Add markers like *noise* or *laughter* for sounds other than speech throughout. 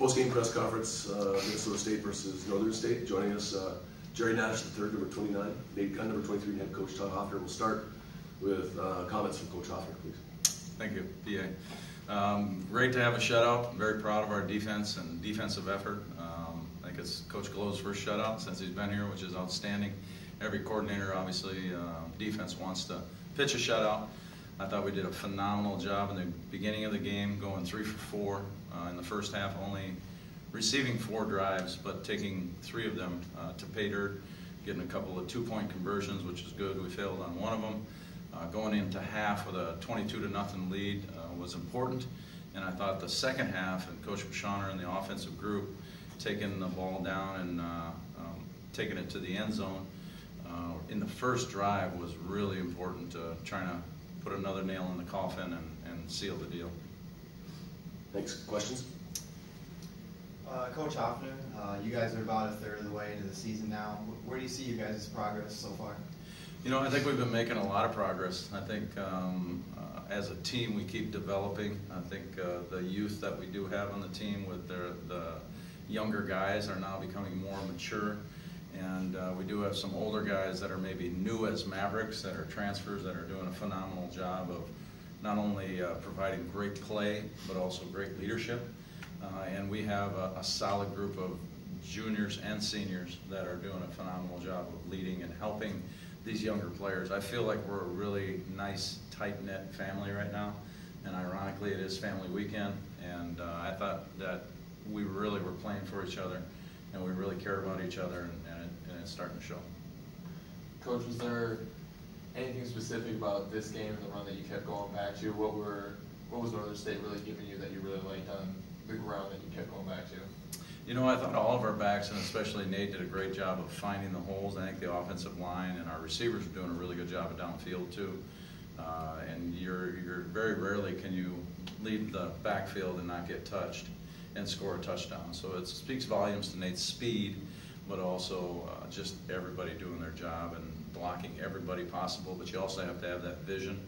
post-game press conference, uh, Minnesota State versus Northern State. Joining us, uh, Jerry Nash, the third, number 29, Nate Gunn, number 23, and head coach Todd Hoffner. We'll start with uh, comments from Coach Hoffner, please. Thank you, PA. Um, great to have a shutout. I'm very proud of our defense and defensive effort. Um, I think it's Coach Glow's first shutout since he's been here, which is outstanding. Every coordinator, obviously, uh, defense wants to pitch a shutout. I thought we did a phenomenal job in the beginning of the game, going three for four uh, in the first half, only receiving four drives, but taking three of them uh, to pay dirt, getting a couple of two-point conversions, which is good. We failed on one of them. Uh, going into half with a 22 to nothing lead uh, was important, and I thought the second half, and Coach Pashawner and the offensive group taking the ball down and uh, um, taking it to the end zone uh, in the first drive was really important to trying to put another nail in the coffin and, and seal the deal. Thanks. Questions? Uh, Coach Hoffner, uh, you guys are about a third of the way into the season now. Where do you see you guys' progress so far? You know, I think we've been making a lot of progress. I think um, uh, as a team we keep developing. I think uh, the youth that we do have on the team with their, the younger guys are now becoming more mature. And uh, we do have some older guys that are maybe new as Mavericks, that are transfers, that are doing a phenomenal job of not only uh, providing great play, but also great leadership. Uh, and we have a, a, solid group of juniors and seniors that are doing a phenomenal job of leading and helping these younger players. I feel like we're a really nice, tight-knit family right now. And ironically, it is family weekend. And uh, I thought that we really were playing for each other and we really care about each other. And, and it's starting to show. Coach, was there anything specific about this game and the run that you kept going back to? What were what was Northern State really giving you that you really liked on the ground that you kept going back to? You know, I thought all of our backs, and especially Nate, did a great job of finding the holes. I think the offensive line and our receivers are doing a really good job of downfield too. Uh, and you're, you're very rarely can you leave the backfield and not get touched and score a touchdown. So it speaks volumes to Nate's speed but also uh, just everybody doing their job and blocking everybody possible. But you also have to have that vision.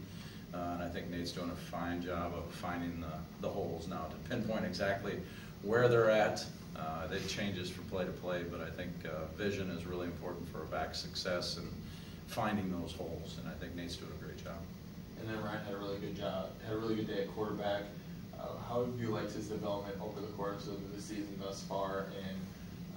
Uh, and I think Nate's doing a fine job of finding the, the holes now to pinpoint exactly where they're at. Uh, it changes from play to play, but I think uh, vision is really important for a back success and finding those holes. And I think Nate's doing a great job. And then Ryan had a really good job, had a really good day at quarterback. Uh, how have you liked his development over the course of the season thus far? And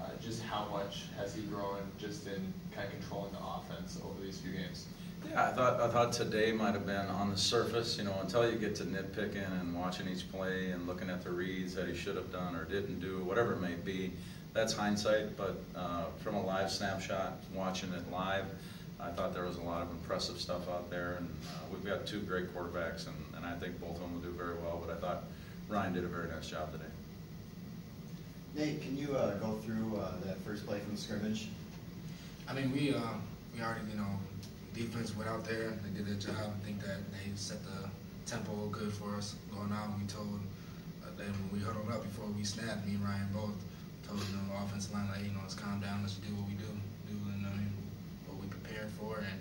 uh, just how much has he grown just in kind of controlling the offense over these few games? Yeah, I thought I thought today might have been on the surface, you know, until you get to nitpicking and watching each play and looking at the reads that he should have done or didn't do, whatever it may be. That's hindsight, but uh, from a live snapshot, watching it live, I thought there was a lot of impressive stuff out there, and uh, we've got two great quarterbacks, and, and I think both of them will do very well. But I thought Ryan did a very nice job today. Nate, can you uh, go through uh, that first play from the scrimmage? I mean, we uh, we already, you know, defense went out there. They did their job. I think that they set the tempo good for us going out. We told uh, them when we huddled up before we snapped, me and Ryan both told the offensive line, like, you know, let's calm down. Let's do what we do, do and I mean, what we prepared for. And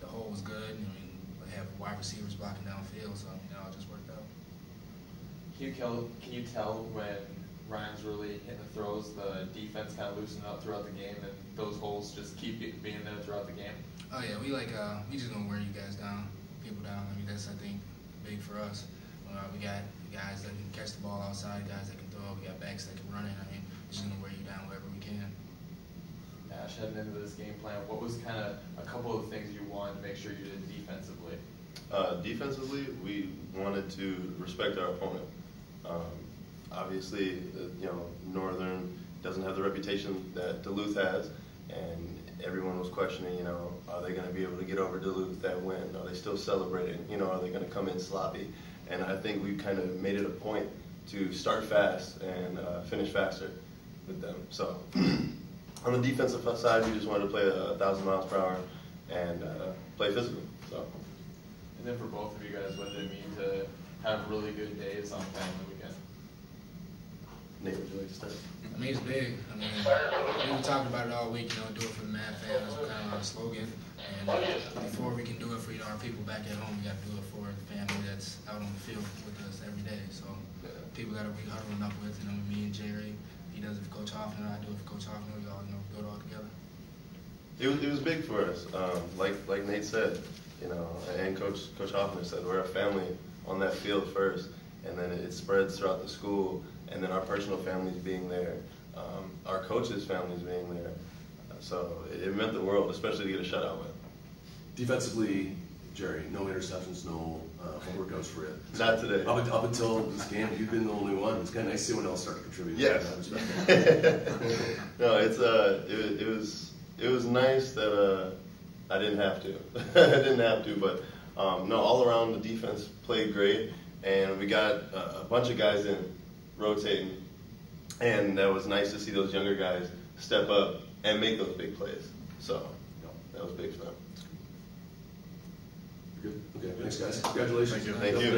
the hole was good. I mean, we have wide receivers blocking downfield, so you know, it just worked out. Can you tell? Can you tell when Ryan's really hitting the throws, the defense kind of loosened up throughout the game, and those holes just keep being there throughout the game. Oh yeah, we like uh, we just gonna wear you guys down, people down. I mean that's I think big for us. Uh, we got guys that can catch the ball outside, guys that can throw. We got backs that can run it. I mean, we're just gonna wear you down wherever we can. Nash, heading into this game plan, what was kind of a couple of things you wanted to make sure you did defensively? Uh, defensively, we wanted to respect our opponent. Um, obviously, uh, you know, Northern doesn't have the reputation that Duluth has, and everyone was questioning, you know, are they going to be able to get over Duluth that win? Are they still celebrating? You know, are they going to come in sloppy? And I think we kind of made it a point to start fast and uh, finish faster with them. So *clears throat* on the defensive side, we just wanted to play a, thousand miles per hour and uh, play physically. So. And then for both of you guys, what did it mean to have really good days on family weekend? Nate, would you like to start? I mean, it's big. I mean, we've been talking about it all week, you know, do it for the Mav fans. That's kind of our slogan. And before we can do it for, you know, our people back at home, we got to do it for the family that's out on the field with us every day. So people that we huddling up with, you know, me and Jerry, with Coach Hoffner. We all you know do it all together. It was, it was big for us. Um, like like Nate said, you know, and Coach Coach Hoffner said, we're a family on that field first, and then it spreads throughout the school, and then our personal families being there, um, our coaches' families being there. Uh, so it, it meant the world, especially to get a shutout win. Defensively, Jerry, no interceptions, no uh, home workouts for you. Not today. Up, up until this game, you've been the only one. It's kind of nice to see someone else start to contribute. Yes. I respect that. *laughs* no, it's uh, it, it was it was nice that uh, I didn't have to. *laughs* I didn't have to, but um, no, all around the defense played great, and we got a, a bunch of guys in rotating, and that was nice to see those younger guys step up and make those big plays. So that was big for them. Good. Okay. Thanks, guys. Congratulations. Thank you. Thank you.